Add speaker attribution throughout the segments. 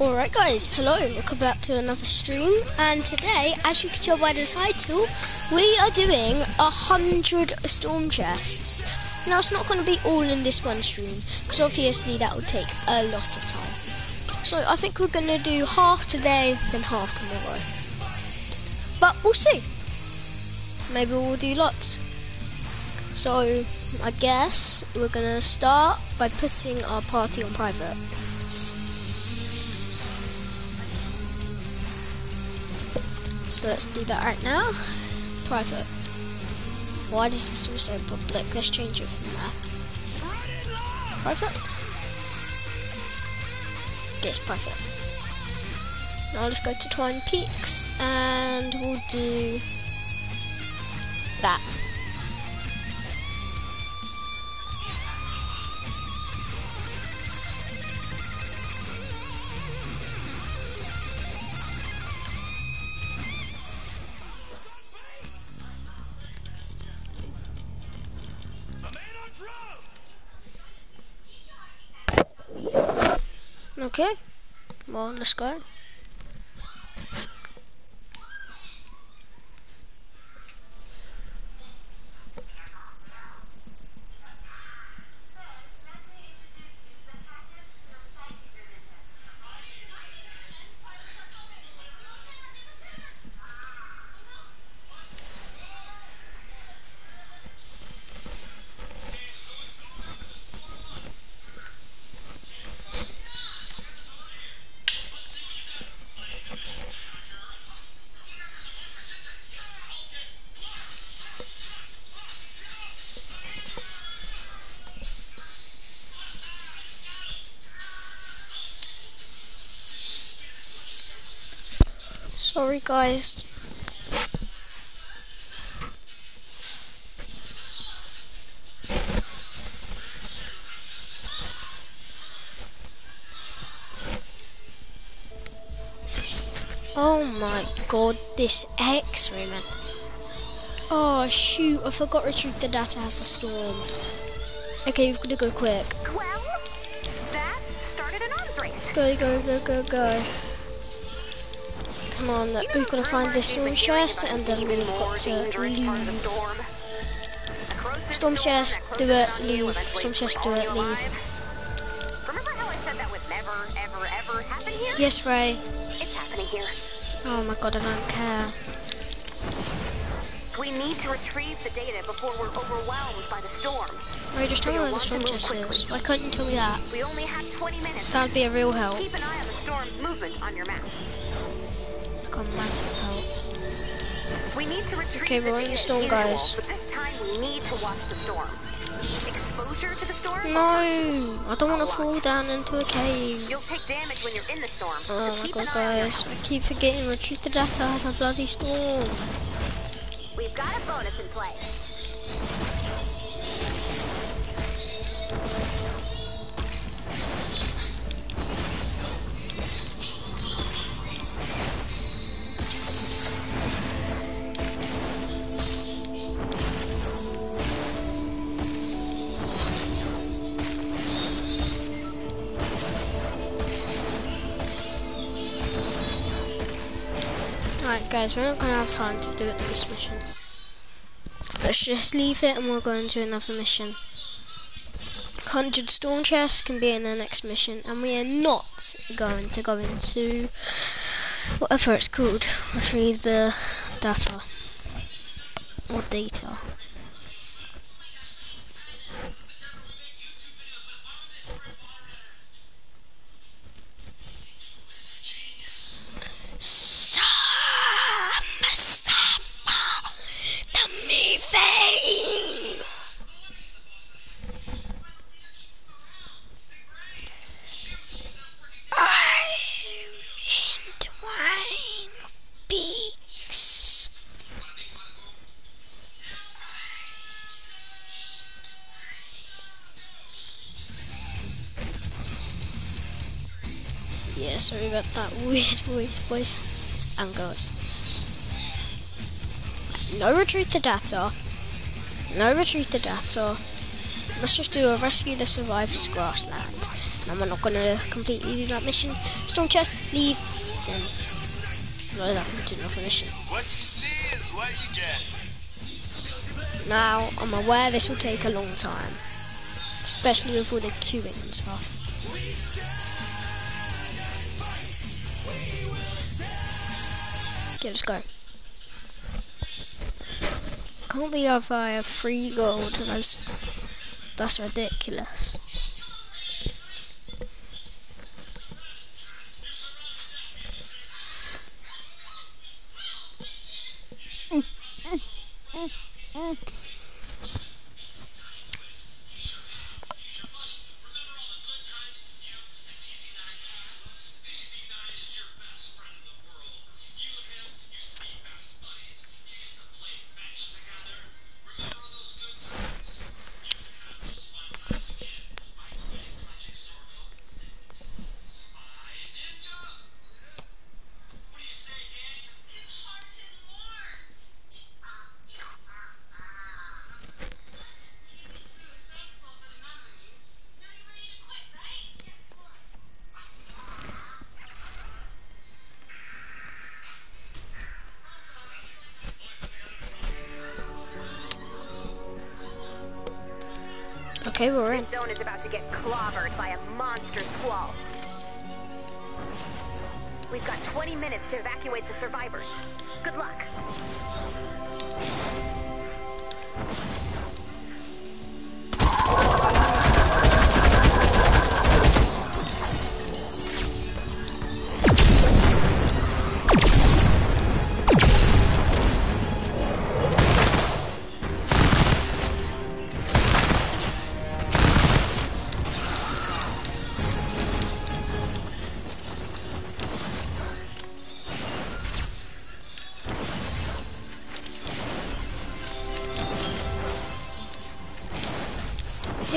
Speaker 1: Alright guys, hello, welcome back to another stream and today, as you can tell by the title, we are doing a hundred storm chests. Now it's not going to be all in this one stream, because obviously that will take a lot of time. So I think we're going to do half today, then half tomorrow. But we'll see. Maybe we'll do lots. So I guess we're going to start by putting our party on private. So let's do that right now. Private. Why does this also public? Let's change it from there. Private. Yes, private. Now let's go to Twine Peaks and we'll do that. Okay. Well, let's go. Sorry guys. Oh my god, this X-ray man. Oh shoot, I forgot to retrieve the data has a storm. Okay, we've got to go quick.
Speaker 2: Well, that started an arms race.
Speaker 1: Go, go, go, go, go. Come on, we've got to find this storm chest and then we've got to
Speaker 2: dangerous part of the
Speaker 1: leave.
Speaker 2: storm? A close-in
Speaker 1: Storm
Speaker 2: storm
Speaker 1: chest, do it, leave. Storm chest, do it, leave.
Speaker 2: alive. Remember how I said that would never, ever, ever happen here?
Speaker 1: Yes, Ray.
Speaker 2: It's happening here.
Speaker 1: Oh my god, I don't care.
Speaker 2: We need to retrieve the data before we're overwhelmed by the storm.
Speaker 1: Ray, just tell me where the storm chest is. Why couldn't you tell me that?
Speaker 2: We only have 20 minutes.
Speaker 1: That would be a real help.
Speaker 2: Keep an eye on the storm's movement on your map.
Speaker 1: Massive help.
Speaker 2: We need to retrieve
Speaker 1: Okay,
Speaker 2: the
Speaker 1: we're in the storm, guys.
Speaker 2: But this time we need to watch the storm. Exposure to the storm?
Speaker 1: No, I don't want to fall down into a cave.
Speaker 2: You'll take damage when you're in the storm.
Speaker 1: Oh
Speaker 2: so
Speaker 1: my
Speaker 2: keep
Speaker 1: god,
Speaker 2: an eye on
Speaker 1: guys. I keep forgetting retrieve the data has a bloody storm.
Speaker 2: We've got a bonus in play.
Speaker 1: Guys, we're not to have time to do it this mission. Let's just leave it and we'll go into another mission. 100 storm chests can be in the next mission and we are not going to go into whatever it's called, retrieve the data or data. Yeah, sorry about that weird voice, boys and girls. No retreat the data. No retreat the data. Let's just do a rescue the survivors grassland. And we're not gonna completely do that mission. Storm chest, leave, then load that into another mission.
Speaker 3: What you see is what you get.
Speaker 1: Now, I'm aware this will take a long time. Especially with all the queuing and stuff. Okay, let's go. Can't believe I have uh, free gold. That's, that's ridiculous. Okay, we're in.
Speaker 2: Zone is about to get clobbered by a monster squall. We've got 20 minutes to evacuate the survivors. Good luck.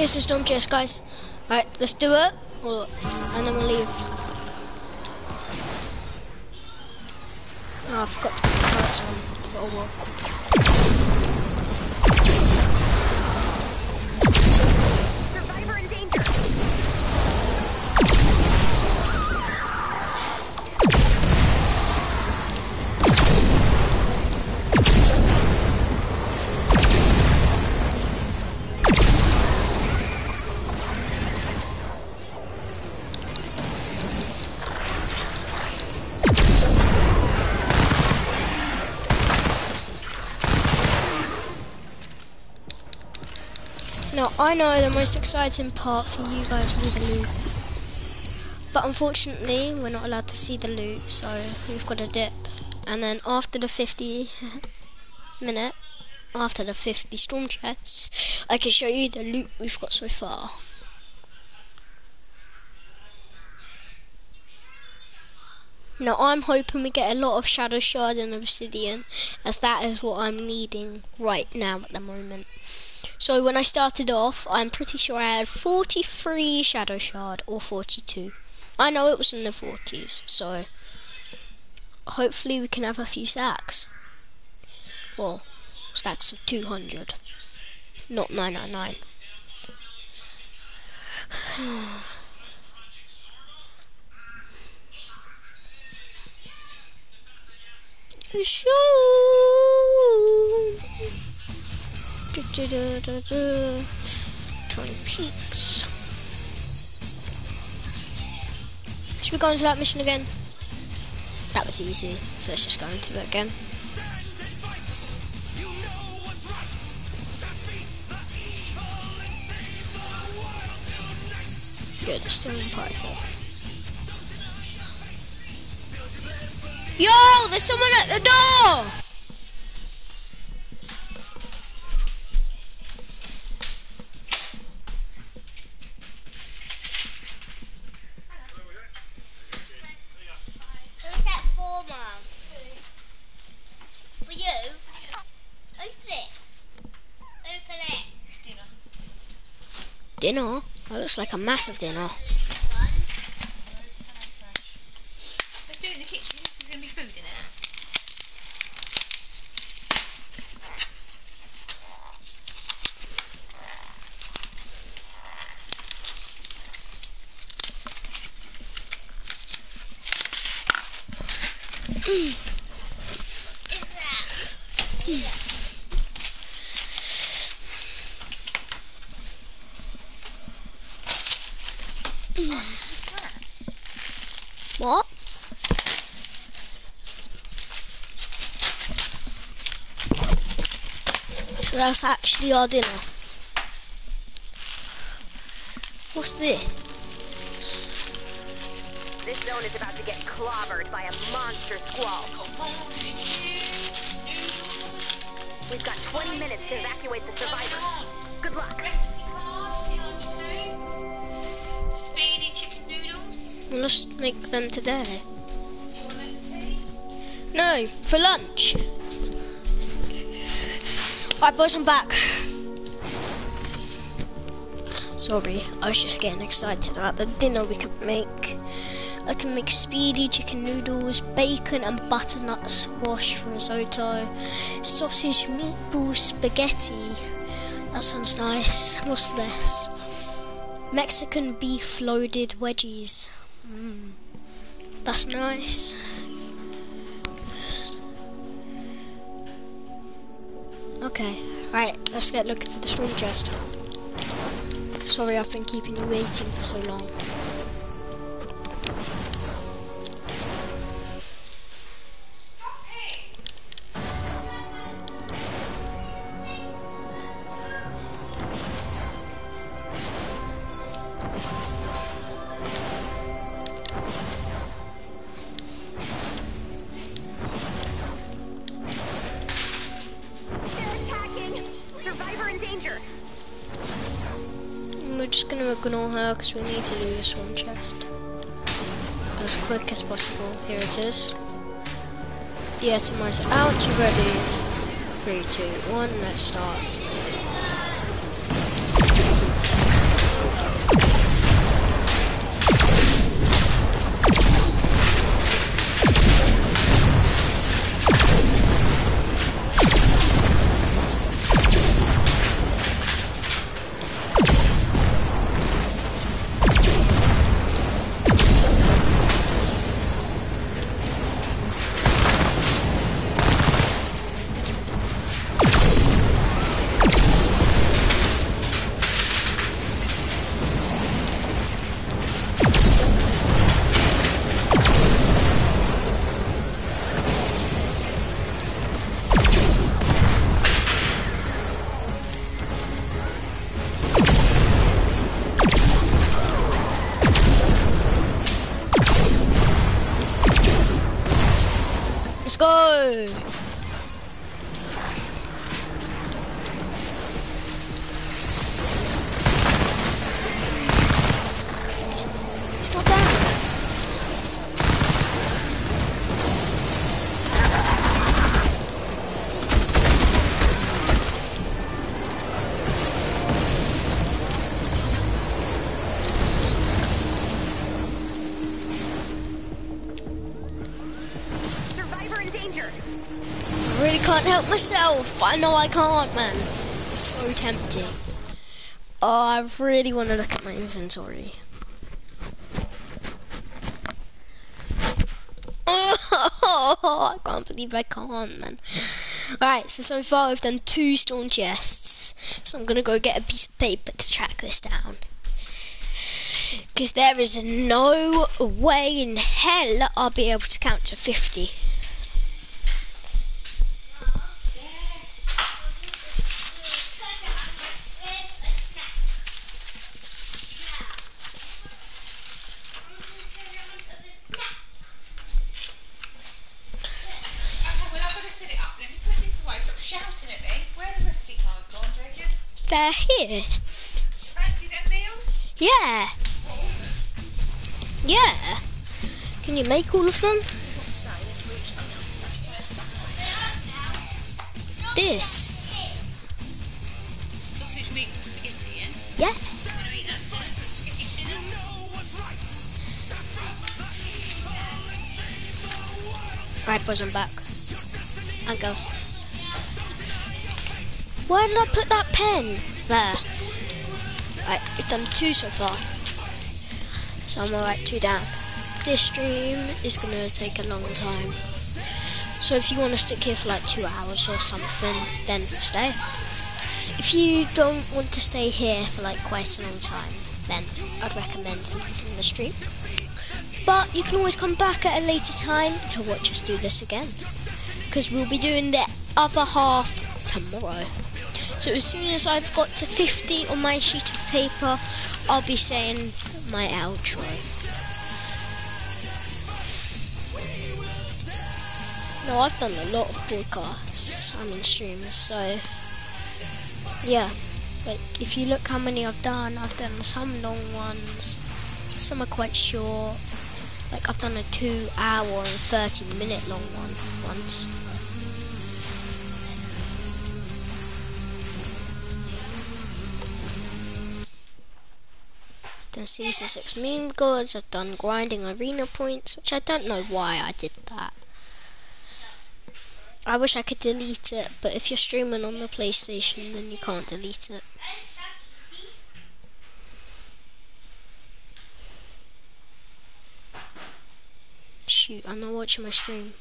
Speaker 1: Here's the storm chest, guys. Alright, let's do it. And then we'll leave. Oh, I forgot to put the turrets on. Oh well. Now, I know the most exciting part for you guys will be the loot. But unfortunately, we're not allowed to see the loot, so we've got to dip. And then after the 50 minute, after the 50 storm chests, I can show you the loot we've got so far. Now I'm hoping we get a lot of Shadow Shard and Obsidian, as that is what I'm needing right now at the moment. So when I started off, I'm pretty sure I had 43 Shadow Shard or 42. I know it was in the 40s, so hopefully we can have a few stacks. Well, stacks of 200, not 999. Show. Twine Peaks. Should we go into that mission again? That was easy, so let's just go into it again. Good, it's still in part four. Yo, there's someone at the door! Dinner? That looks like a massive dinner.
Speaker 4: Let's do it in the kitchen. There's going to be food in it.
Speaker 1: What? That's actually our dinner. What's this?
Speaker 2: This zone is about to get clobbered by a monster squall. We've got 20 minutes to evacuate the survivors. Good luck.
Speaker 4: Speedy chicken noodles.
Speaker 1: Let's make them today.
Speaker 4: You want that tea?
Speaker 1: No, for lunch. Alright, boys, I'm back. Sorry, I was just getting excited about the dinner we can make. I can make speedy chicken noodles, bacon and butternut squash risotto, sausage meatball spaghetti. That sounds nice. What's this? Mexican beef loaded wedgies. Mm, that's nice. Okay, right, let's get looking for the swing chest. Sorry I've been keeping you waiting for so long. We need to do this one chest. As quick as possible. Here it is. The atomizer out, ready? Three, two, one, let's start. Myself, but I know I can't, man. It's so tempting. Oh, I really want to look at my inventory. Oh, I can't believe I can't, man. Alright, so so far I've done two stone chests. So I'm gonna go get a piece of paper to track this down. Because there is no way in hell I'll be able to count to 50.
Speaker 4: Okay, well I've got to set it up. Let me put this away. Stop shouting at me. Where are the rest of your cards gone, Jacob?
Speaker 1: They're here.
Speaker 4: Fancy them meals?
Speaker 1: Yeah. Yeah. Can you make all of them? This.
Speaker 4: Sausage meatball spaghetti, yeah?
Speaker 1: Yeah.
Speaker 4: Gonna eat that for spaghetti dinner?
Speaker 1: Right, boys, I'm back. And girls. Where did I put that pen? There. Right, we've done two so far. So I'm write two down. This stream is gonna take a long time. So if you want to stick here for like two hours or something, then stay. If you don't want to stay here for like quite a long time, then I'd recommend leaving the stream. But you can always come back at a later time to watch us do this again. Because we'll be doing the other half tomorrow. So as soon as I've got to 50 on my sheet of paper, I'll be saying my outro. No, I've done a lot of podcasts. I mean streams, so yeah. Like if you look how many I've done, I've done some long ones, some are quite short. Like I've done a two hour and thirty minute long one once. Done Season 6 meme gods, I've done grinding arena points, which I don't know why I did that. I wish I could delete it, but if you're streaming on the PlayStation, then you can't delete it. Shoot, I'm not watching my stream.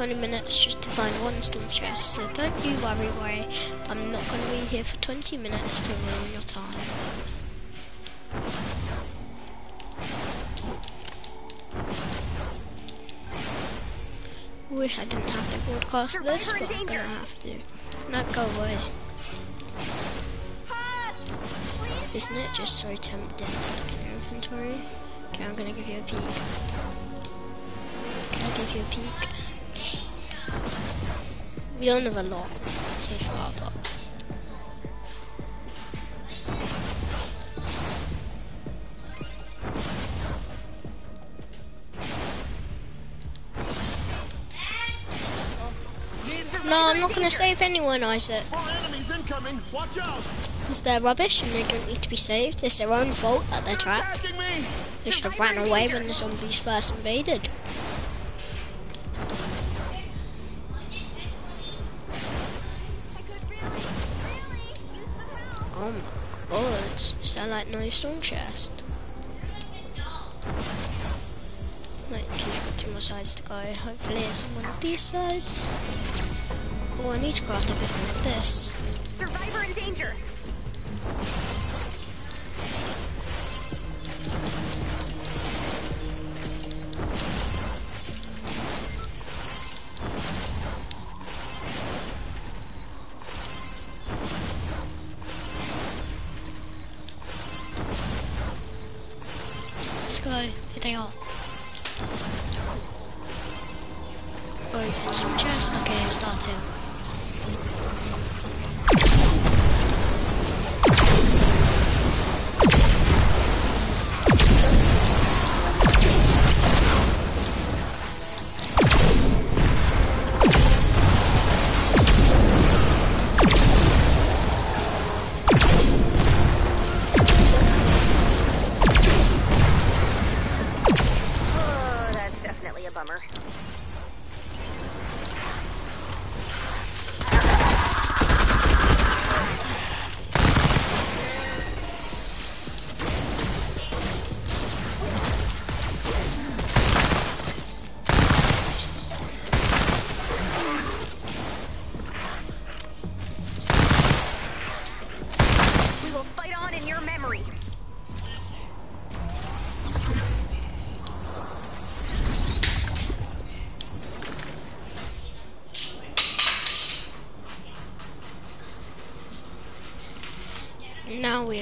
Speaker 2: 20 minutes
Speaker 1: just to find one storm chest, so don't you worry, Ray. I'm not going to be here for 20 minutes to ruin your time. Wish I didn't have to broadcast this, but I'm gonna have to. No, go away. Isn't it just so tempting to look in your inventory? Okay, I'm gonna give you a peek. Can I give you a peek? We don't have a lot so far, but No, I'm not gonna save anyone, Isaac.
Speaker 3: enemies incoming! Watch out!
Speaker 1: Because they're rubbish and they don't need to be saved. It's their own fault that they're trapped. They should have ran away when the zombies first invaded. No stone chest? Like, you've got two more sides to go. Hopefully it's on one of these sides. Oh, I need to craft a bit of this.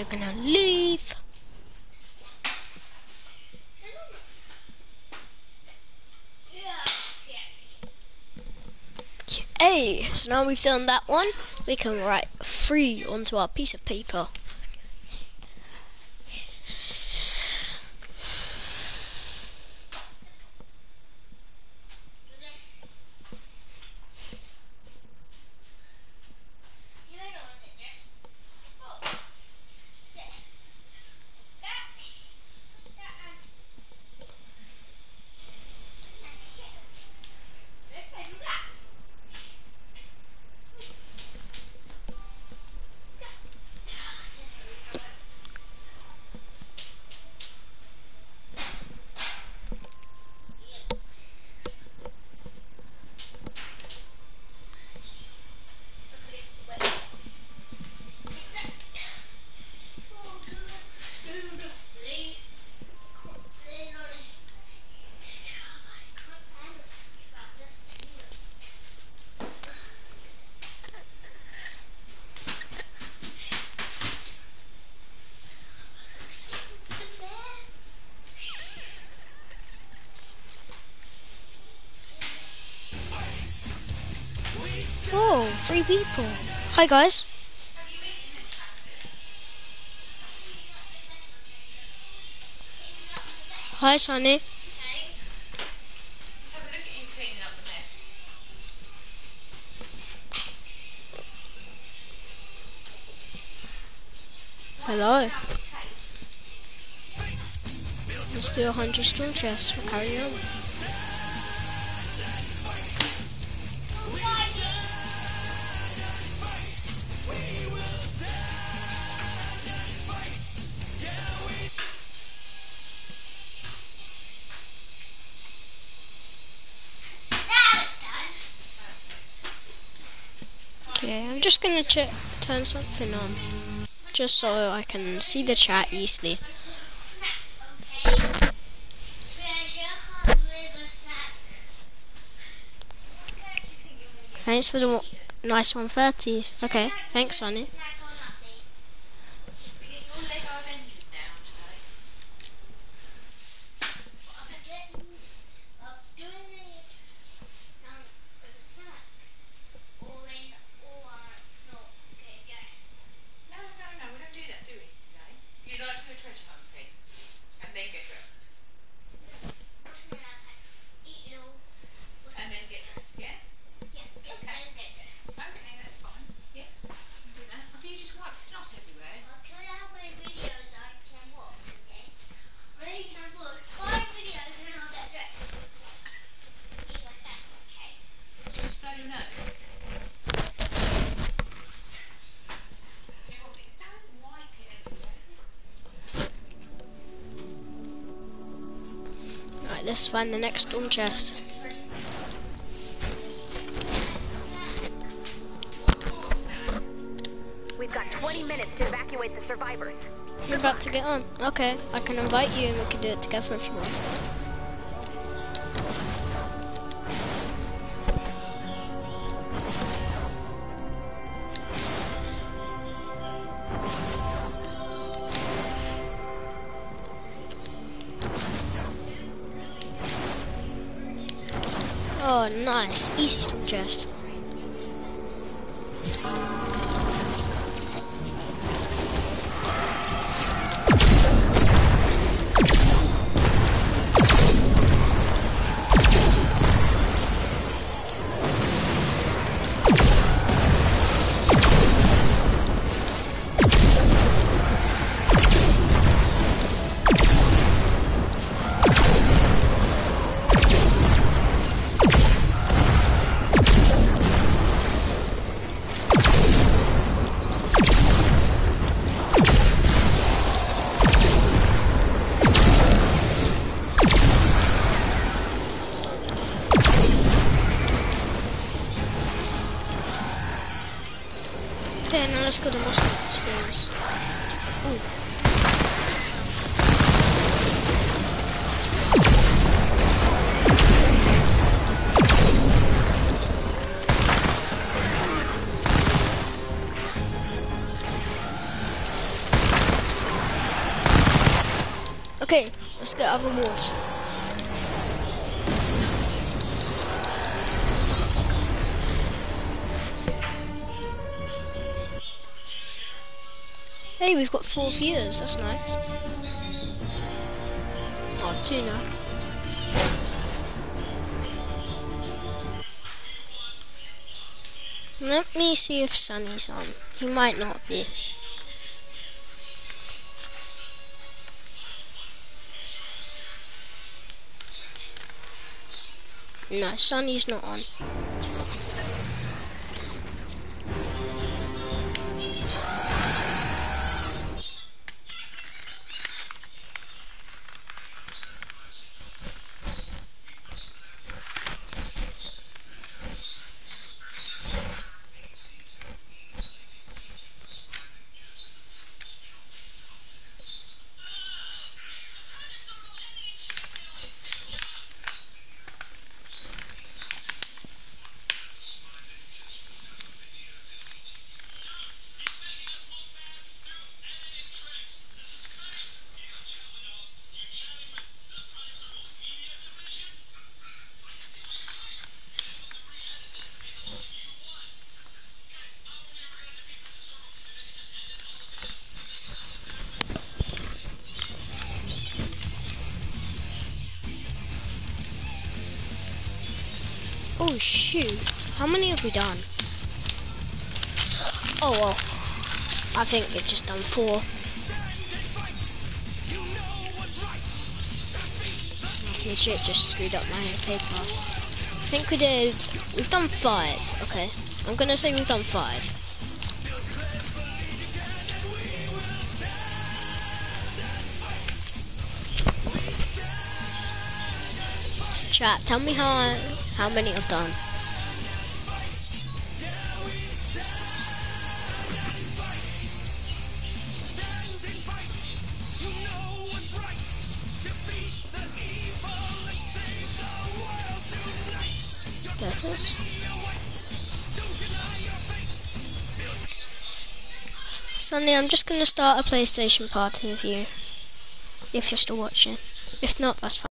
Speaker 5: Gonna leave. Okay, so now we've done that one, we can write free onto our piece of paper. Three people. Hi guys. Hi
Speaker 4: mess.
Speaker 5: Hello. Let's do a hundred storm chests. We'll carry on. Just gonna turn something on, just so I can see the chat easily. Thanks for the nice 130s. Okay, thanks, Sonny.
Speaker 4: We get your Lego Avengers down today. No, no, no, we don't do that, do we, today? You like to do a treasure hunt thing and then get dressed. And then get dressed, yeah? Okay, that's fine. Yes, we can do that. Have you just wiped snot everywhere? Just blow your nose. You got me- Don't wipe it everywhere.
Speaker 5: Right, let's find the next storm chest.
Speaker 2: We've got 20 minutes to evacuate the survivors.
Speaker 5: You're about to get on. Okay, I can invite you and we can do it together if you want. Nice. Easy storm chest.
Speaker 1: Get other. Hey, we've got four viewers, that's nice. Oh, two now. Let me see if Sunny's on. He might not be. No, Sunny's not on. Four. Legit just screwed up my paper. I think we did we've done five. Okay. I'm gonna say we've done five. Chat, tell me how how many I've done. I'm just gonna start a PlayStation party with you. If you're still watching. If not, that's fine.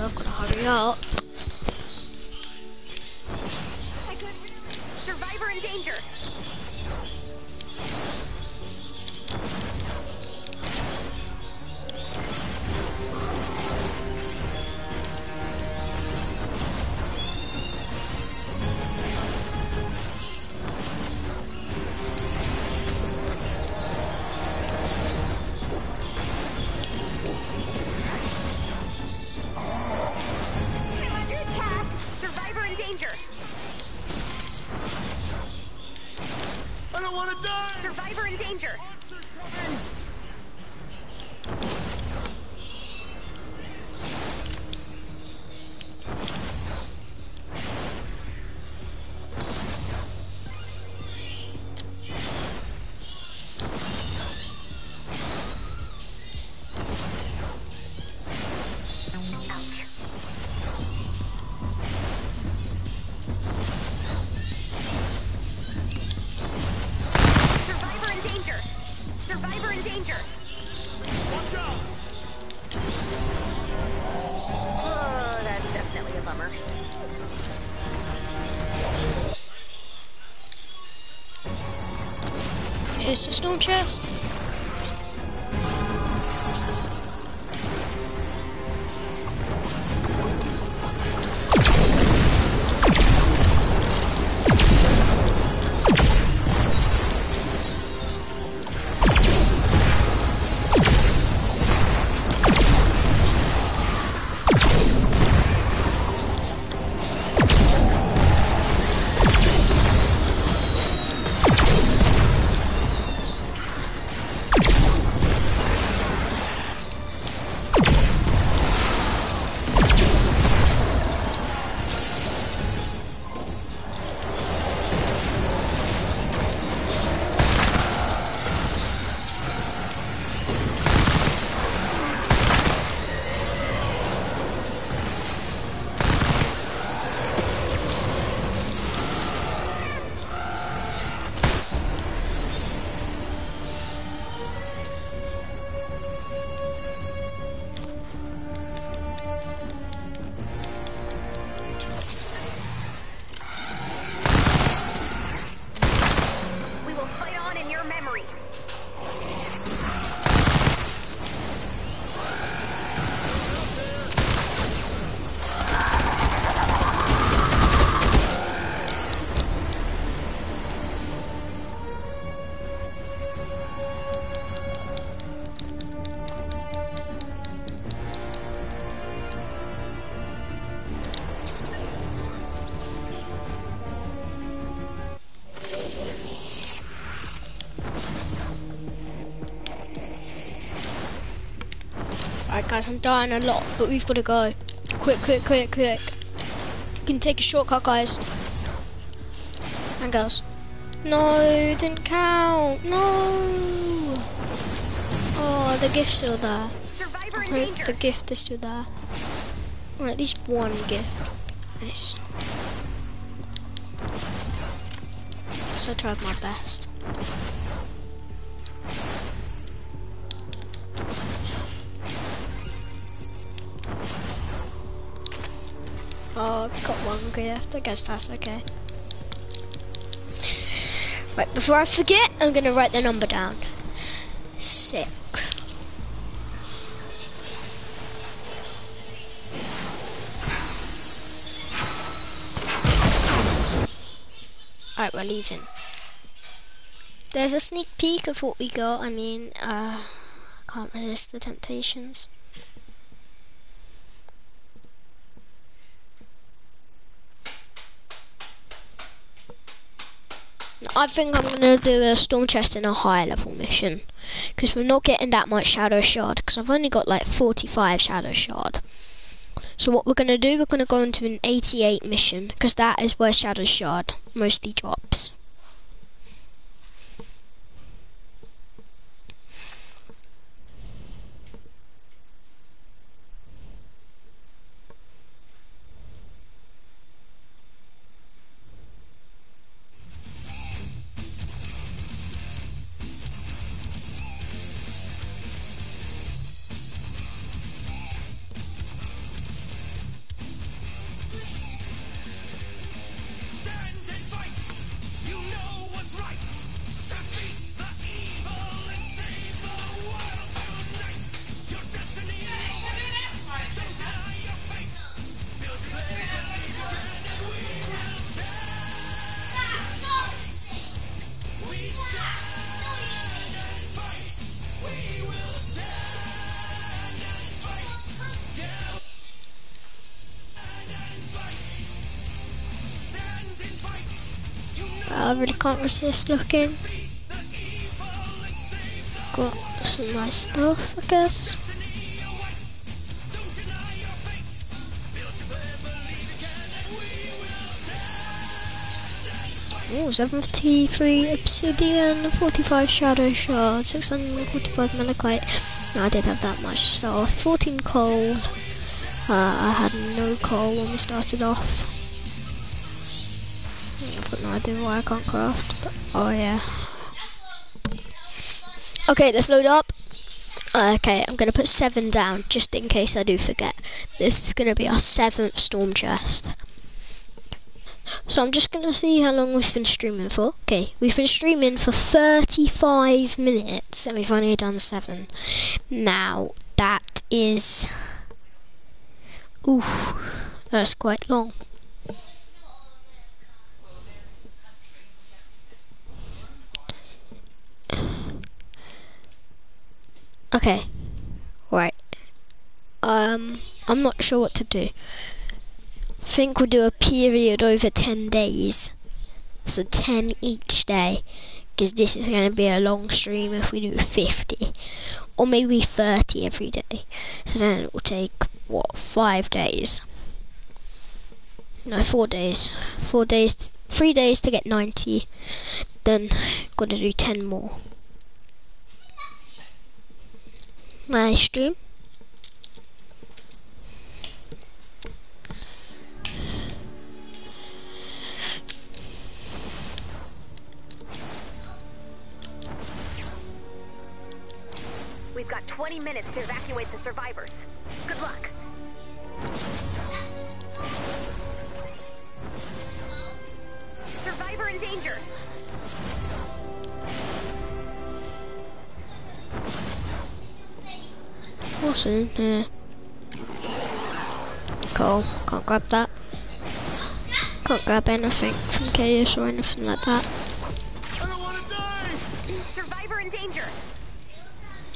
Speaker 1: Got to hurry up. Storm chest. Guys, I'm dying a lot, but we've got to go. Quick, quick, quick, quick. You can take a shortcut, guys. And girls. No, didn't count. No. Oh, the gift's still there.
Speaker 2: Survivor in danger.
Speaker 1: the gift is still there. Or at least one gift. Nice. So I tried my best. Gift. I guess that's okay. Right, before I forget, I'm gonna write the number down. Six. Alright, we're leaving. There's a sneak peek of what we got. I mean, uh, I can't resist the temptations. I think I'm gonna do a storm chest in a higher level mission because we're not getting that much shadow shard because I've only got like 45 shadow shard. So what we're gonna do, we're gonna go into an 88 mission because that is where shadow shard mostly drops. Really can't resist looking. Got some nice stuff, I guess.
Speaker 3: destiny awaits. Don't deny your fate. Build your way, believe you can, and we will stand and fight.
Speaker 1: Oh, 73 obsidian, 45 shadow shard, 645 malachite. No, I did have that much stuff. 14 coal. Uh, I had no coal when we started off. I've no idea why I can't craft. Oh yeah. Okay, let's load up. Okay, I'm gonna put seven down just in case I do forget. This is gonna be our seventh storm chest. So I'm just gonna see how long we've been streaming for. Okay, we've been streaming for 35 minutes and we've only done seven. Now that is, ooh, that's quite long. Okay, right. Um, I'm not sure what to do think we'll do a period over 10 days. So 10 each day. Because this is going to be a long stream if we do 50. Or maybe 30 every day. So then it will take, what, 5 days? No, 4 days. 4 days, 3 days to get 90. Then, gotta do 10 more. My stream.
Speaker 2: We've got 20 minutes to evacuate the survivors. Good luck. In
Speaker 1: here? Cool. Can't grab that. Can't grab anything from Chaos or anything like that.
Speaker 2: Survivor in danger.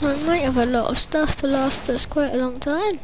Speaker 1: I might have a lot of stuff to last us quite a long time.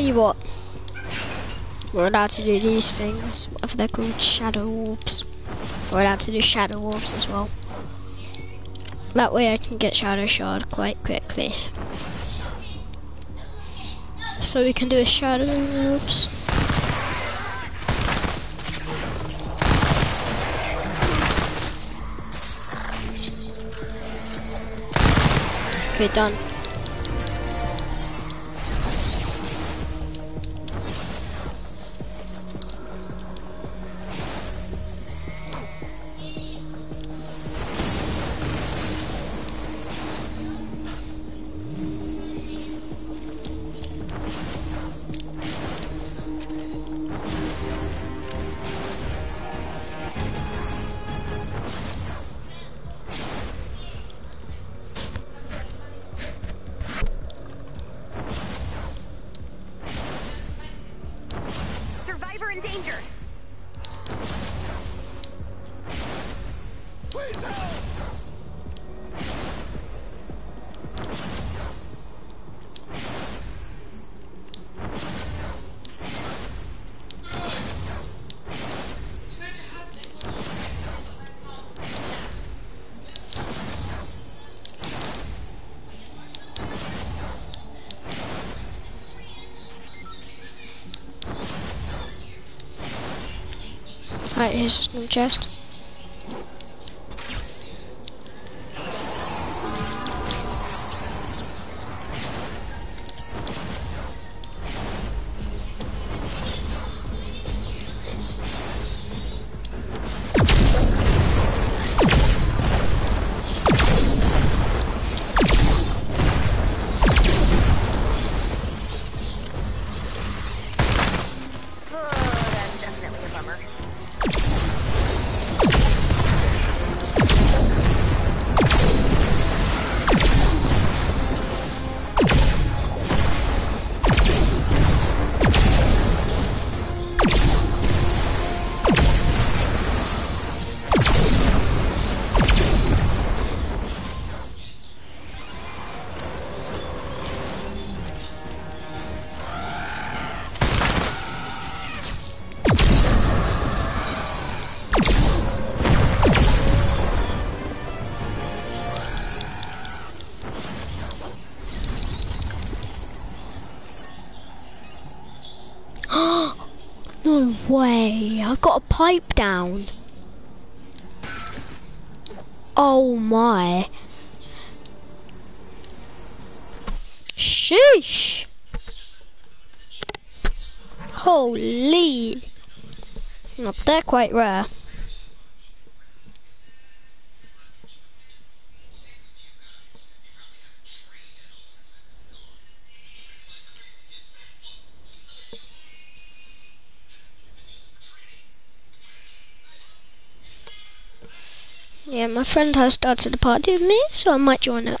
Speaker 1: You what, we're allowed to do these things, whatever they're called, shadow orbs. We're allowed to do shadow orbs as well. That way I can get shadow shard quite quickly. So we can do a shadow orbs. Okay, done. Right, here's Hey, I got a pipe down. Oh my. Sheesh. Holy. Not that quite rare. Yeah, my friend has started a party with me, so I might join it.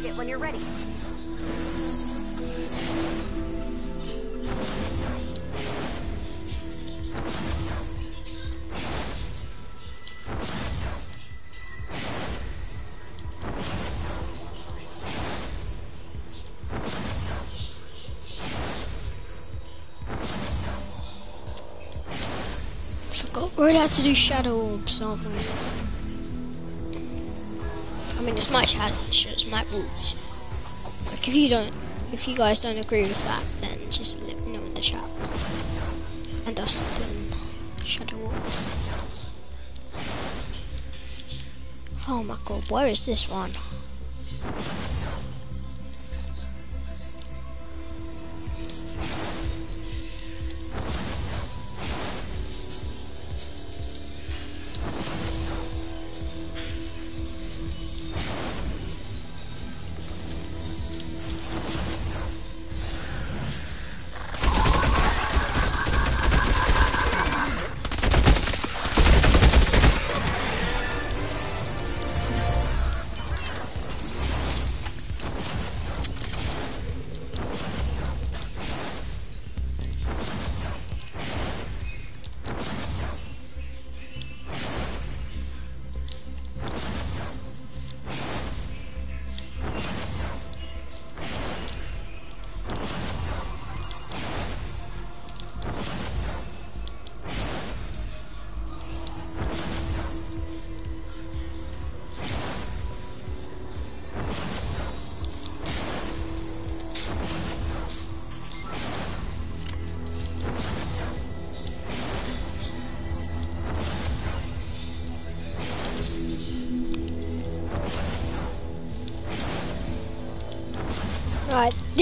Speaker 2: target when you're ready.
Speaker 1: We're allowed to do shadow orbs, aren't we? It's my challenge, so it's my rules. Like, if you don't, if you guys don't agree with that, then just let me know in the chat. And I'll stop doing shadow orbs. Oh my god, where is this one?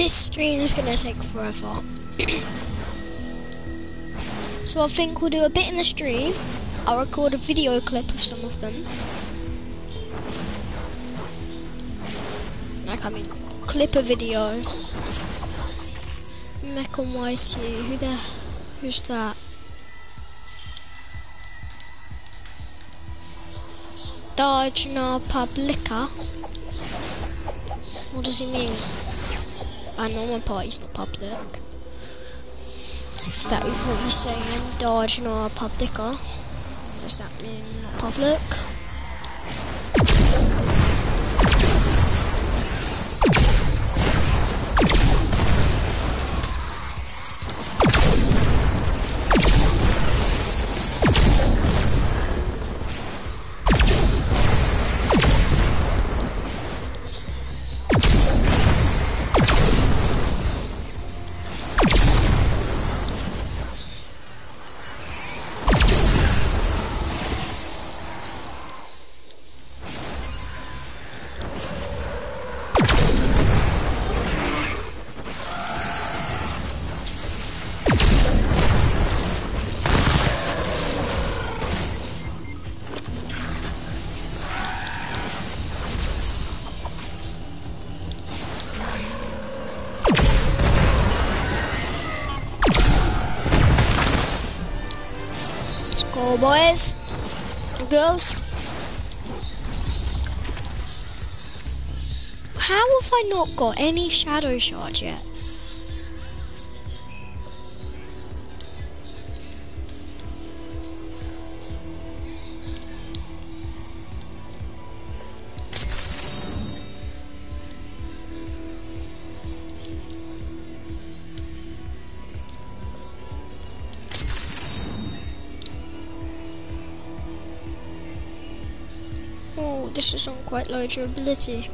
Speaker 1: This stream is gonna take forever. so I think we'll do a bit in the stream. I'll record a video clip of some of them. Like I mean, clip a video. Mech Whitey, who the, who's that? Darjna Publica. What does he mean? I know my party's not public. That is what he's saying. Dodge not publica. Does that mean not public? Boys and girls. How have I not got any shadow shards yet? This is on quite low durability.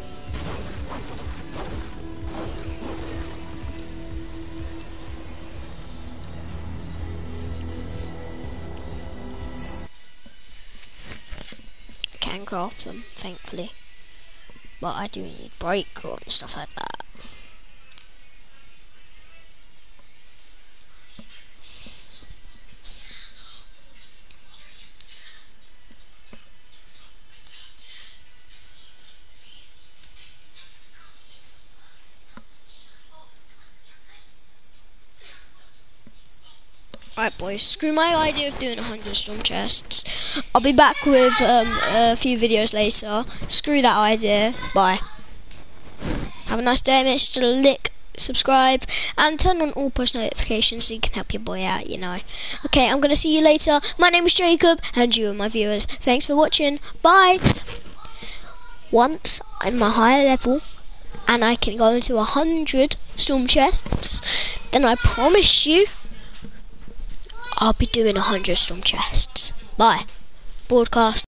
Speaker 1: I can craft them, thankfully. But I do need breakroom and stuff like that. Screw my idea of doing 100 storm chests. I'll be back with um, a few videos later. Screw that idea. Bye. Have a nice day. Make sure to lick, subscribe, and turn on all push notifications so you can help your boy out, you know. Okay, I'm going to see you later. My name is Jacob, and you are my viewers. Thanks for watching. Bye. Once I'm a higher level, and I can go into 100 storm chests, then I promise you I'll be doing 100 storm chests. Bye. Broadcast.